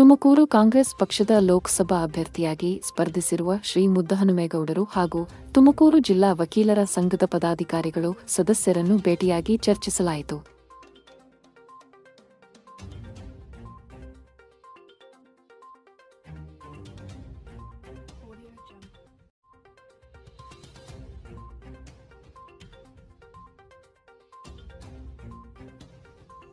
ತುಮಕೂರು ಕಾಂಗ್ರೆಸ್ ಪಕ್ಷದ ಲೋಕಸಭಾ ಅಭ್ಯರ್ಥಿಯಾಗಿ ಸ್ಪರ್ಧಿಸಿರುವ ಶ್ರೀ ಮುದ್ದಹನುಮೇಗೌಡರು ಹಾಗೂ ತುಮಕೂರು ಜಿಲ್ಲಾ ವಕೀಲರ ಸಂಘದ ಪದಾಧಿಕಾರಿಗಳು ಸದಸ್ಯರನ್ನು ಭೇಟಿಯಾಗಿ ಚರ್ಚಿಸಲಾಯಿತು.